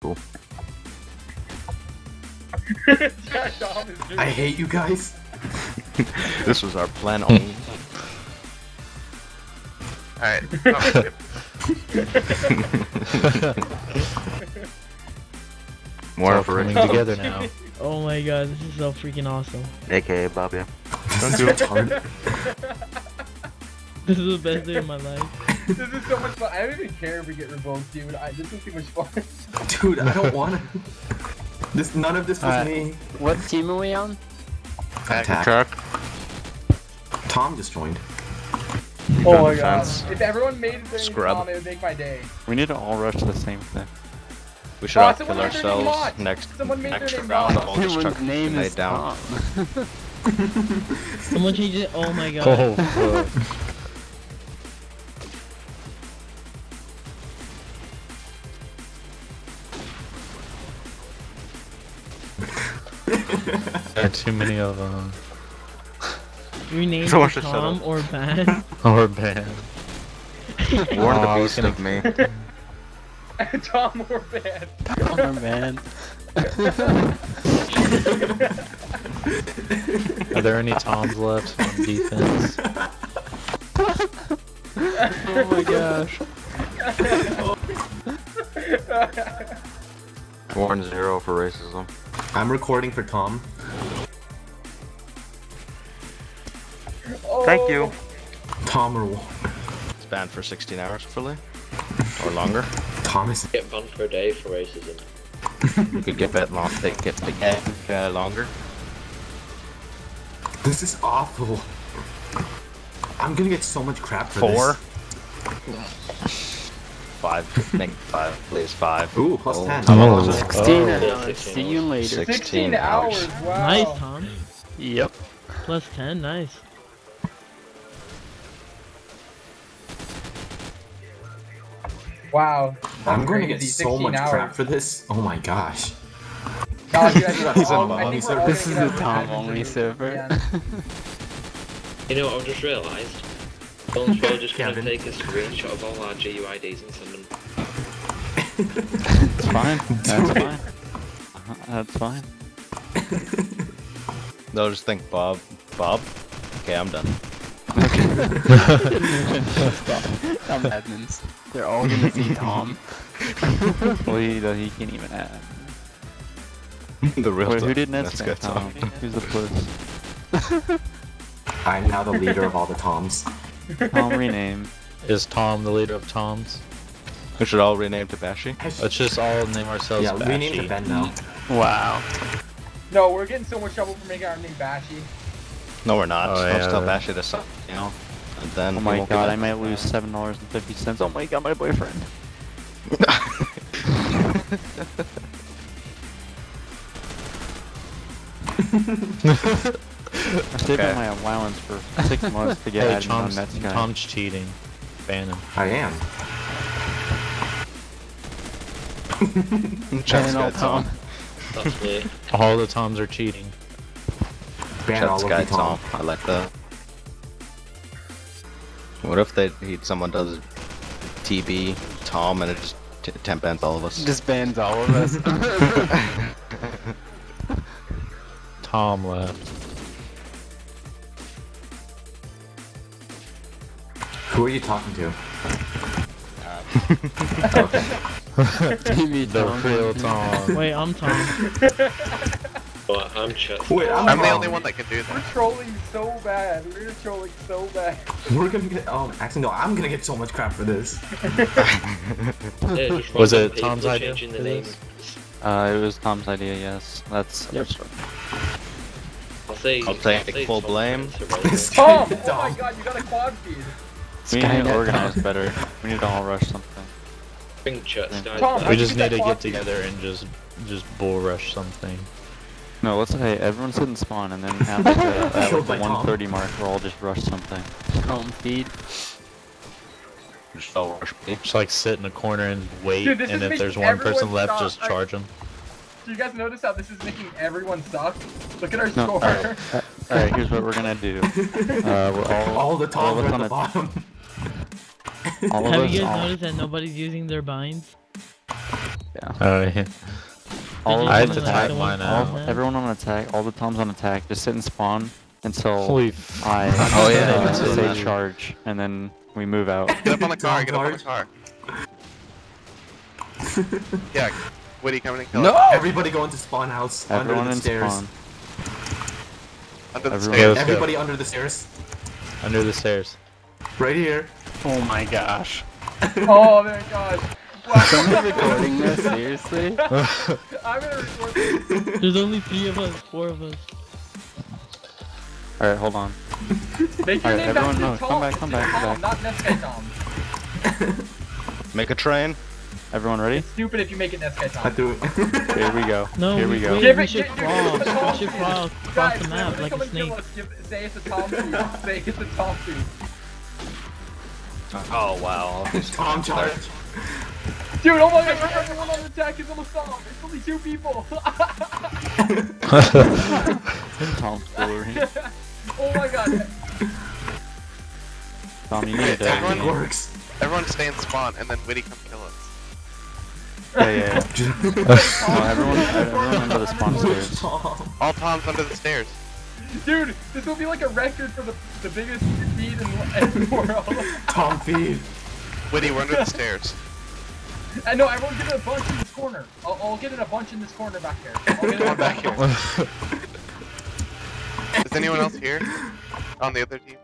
Cool. Yeah, Dom is doing I hate you guys. This was our plan only. Hmm. Alright. Oh, More of a coming race. together now. Oh my god, this is so freaking awesome. AKA Bob, yeah. Don't do it hard. This is the best day of my life. This is so much fun. I don't even care if we get revoked, dude. I, this is too much fun. Dude, I don't want to. This none of this was Alright. me. What team are we on? Attack. Truck. Tom just joined. oh my god. If everyone made it during Scrub. Tom, it would make my day. We need to all rush the same thing. We should Oh, all kill made their name ourselves next Someone made next their name round. Mott. All this Everyone's name is down. Tom. Someone changed it. Oh my god. Oh, There are too many of uh, them. Rename Someone it should oh, Tom or Ban. Or bad. Warn Oh, the beast gonna- of me. Tom or bad. Oh man. Are there any Toms left on defense? oh my gosh. Warn zero for racism. I'm recording for Tom. Oh. Thank you. Tom or It's banned for 16 hours, hopefully. Or longer. Thomas. Get banned for a day for racism. you could get that long. They get the get uh, longer. This is awful. I'm gonna get so much crap for Four. this. Five. Make five. Please five. Ooh, plus Oh. 10. Oh. 16 Oh. hours. See you later. 16 16 hours. hours. Wow. Nice, Tom. Yep. Plus 10, nice. Wow. I'm That's going to get so much hours. crap for this. Oh my gosh. Nah, dude, I think He's we're on all- I mommy think we're all This is get a Tom only server. yeah. You know what I've just realised? Someone's probably just gonna Kevin. take a screenshot of all our GUIDs and send them. It's fine. That's fine. Uh, That's fine. They'll just think Bob. Bob. Okay, I'm done. Tom admins. They're all gonna see Tom. well, he, he can't even add. the real. Wait, who did Let's Netscape get Tom? Tom. Who's the puss? I'm now the leader of all the Toms. Tom rename. Is Tom the leader of Toms? We should all rename to Bashi. Let's just all name ourselves yeah, rename Bashy. to Ben now. Wow. No, we're getting so much trouble for making our name Bashy. No, we're not. Oh, Let's yeah. tell Bashi to suck. You know. And then. Oh we my won't god, I might lose seven dollars and fifty cents. Oh my god, my boyfriend. I saved Okay. my allowance for six months to get Hey, added on Tom's, Netsky. Tom's cheating. Ban him. I am. Chat's Ban all Tom. Tom. All the Toms are cheating. Ban all of got the Tom. Tom. I like that. What if they he someone does TB Tom and it just t- temp bans all of us? Just bans all of us. Tom left. Who are you talking to? Maybe The Tom. real Tom. Wait, I'm Tom. But I'm Chet. Wait, I'm, I'm the only one that can do that. We're trolling so bad. We're trolling so bad. We're gonna get. Oh, actually, no. I'm gonna get so much crap for this. Yeah, Was it Tom's idea the for this? Uh, it was Tom's idea, yes. That's Yep. I'll say. I'll take full Tom blame. Clancy, right? Tom! Skynet Oh my god, you got a quad feed. We need Skynet to organize better. We need to all rush something. Bring Chet Tom, guys We just need to get together and just just bull rush something. No, let's say everyone sit and spawn and then have like a, at Killed like the by Tom. 130 mark we'll all just rush something. Home feed. Just all rush. Just like sit in a corner and wait, Dude, and if there's one person everyone left, stop. just charge them. Do you guys notice how this is making everyone suck? Look at our No, score. alright. Uh, Alright, here's what we're gonna do. Uh, we're all, All the all Toms of are us at on the bottom. all of Have us, you guys all- noticed that nobody's using their binds? Yeah. Oh yeah. All I of had to like type the attack. mine out. Everyone on attack. All the toms on attack. Just sit and spawn until Holy f- I Oh, yeah, uh, I say that. charge, and then we move out. Get up on the car, get up on the car. Yeah, Woody coming and kill No! us. Everybody go into spawn house. Everyone under in the stairs. spawn. Under the Everyone- stairs. Yeah, let's go. Everybody under the stairs. Under the stairs. Right here. Oh my gosh. Oh my gosh. Someone recording this? Seriously? I'm gonna record this. There's only three of us, four of us. Alright, hold on. Make your Alright, name everyone, back no, to come back, come back, come back. Not Nescae Tom. Make a train. Everyone ready? It's stupid if you make it Nescae I do it. Here we go. No, Here we, we go. wait, Give we should crawl. give it Tom We should crawl across Guys, the map like a snake. us, give- Say it's a Tom suit. Say it's a Tom suit. Oh wow. Tom charge. Dude, oh my god, everyone on the attack is almost Tom. It's only two people. Tom's foolery. oh my god. Tom, you need to Everyone- works. Everyone stay in spawn, and then Woody come kill us. Yeah, yeah, yeah. No, oh, everyone, everyone under the spawn stairs. Tom. All Toms under the stairs. Dude, this will be like a record for the, the biggest feed in, in the world. Tom feed. Woody, we're under the stairs. I know, everyone get in a bunch in this corner. I'll, I'll get in a bunch in this corner back here. I'll get in back here. Is anyone else here? On the other team?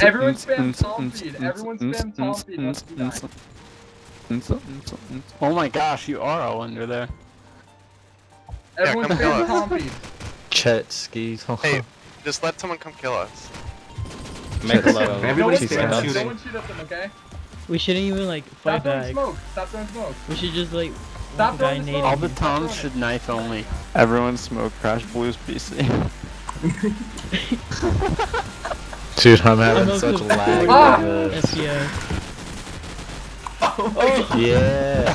Everyone spam Tom feed. Everyone spam Tom feed once you die. Oh my gosh, you are all under there. Everyone come kill spam us. Tom feed. Chet skis. Hey, just let someone come kill us. Make a Let's No one, Everybody She's stay no, got one, shooting. no one shoot at them, okay? We shouldn't even like fight Stop throwing smoke. Stop throwing smoke. We should just like Stop guy throwing smoke. All the toms should knife only. Everyone smoke Crash Blues PC. Dude, I'm having I'm such up lag Ah! with this. Oh. Yeah.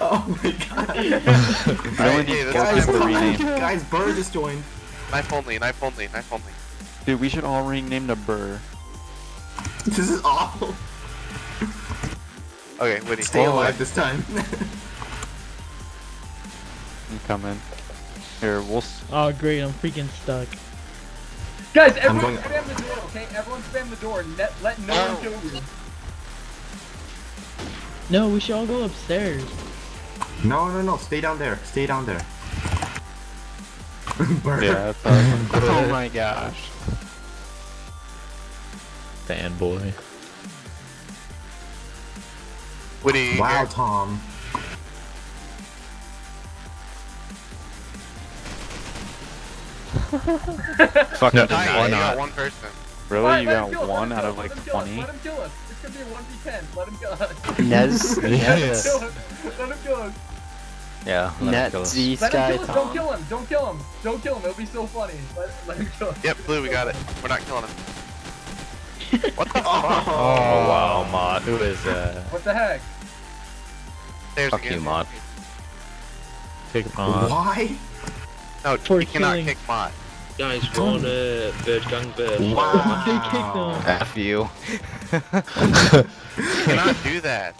Oh my god. You only hey, need this Guys, people to guys, Bird just joined. Knife only, knife only, knife only. Dude, we should all rename to Burr. This is awful. Okay, Woody. Stay hold on. alive this time. I'm coming. Here, we'll. S- Oh great, I'm freaking stuck. Guys, everyone going- spam the door, okay? Everyone spam the door. Let, let no one kill you. No, we should all go upstairs. no, no, no. Stay down there. Stay down there. Yeah, that's awesome. oh my gosh. Fanboy. Woody. Wow, here. Tom. Fuck No, it. Hi, Why not? one person. Really? Alright, you got kill us, one out of like let him 20? kill us, Let him kill us. It's gonna be a 1v10. Let him kill us. Nez, Let him kill us. Let him kill us. Yeah. let Net it go. Z Let him kill us. Don't kill him. Don't kill him. Don't kill him. It'll be so funny. Let, let him kill us. Yep, blue, we got it. We're not killing him. What the fuck? Oh, oh wow, Mod. Who is that? What the heck? Stairs Fuck again. you, mod. Kick Mod. Why? No, For you cannot killing- kick mod. Guys, we're on uh, Bird Gang Bird. Wow. They kicked. F you. You cannot do that.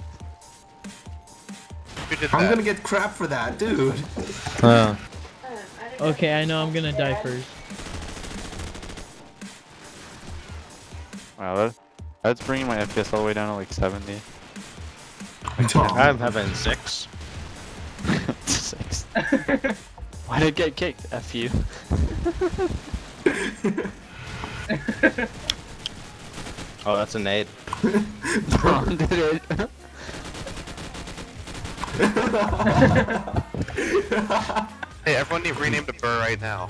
Who did that? I'm gonna get crap for that, dude. Uh, Okay, I know I'm gonna die first. Wow, that, that's bringing my FPS all the way down to like 70. I'm having six. Six. Why did it get kicked? F you. Oh, that's a nade. Tom did it. Hey, everyone need rename to Burr right now.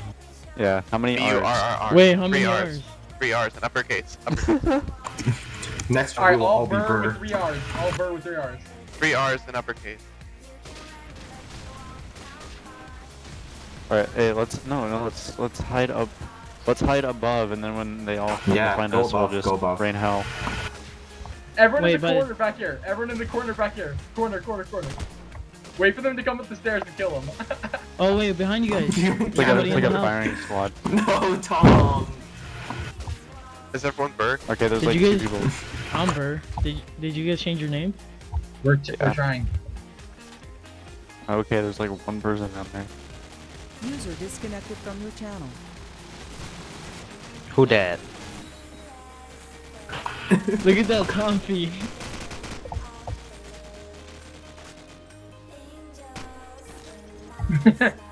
yeah, how many B U R R's? R R. Wait, how Three many R's. R's? Three R's in uppercase. Uppercase. Next Alright, rule, all I'll be burr with three R's. All burr with three R's. Three R's in uppercase. Alright, hey, let's no, no, let's let's hide up. Let's hide above, and then when they all come Yeah, to find us, above, we'll just above. rain hell. Everyone Wait, in the but- corner back here. Everyone in the corner back here. Corner, corner, corner. Wait for them to come up the stairs and kill him. Oh wait, behind you guys. It's like a, Somebody it's a firing squad. No, Tom. Is everyone bird? Okay, there's Did like you two guys- people. Amber, did did you guys change your name? we're, Yeah. we're trying. Okay, there's like one person down there. User disconnected from your channel. Who dat? Look at that comfy.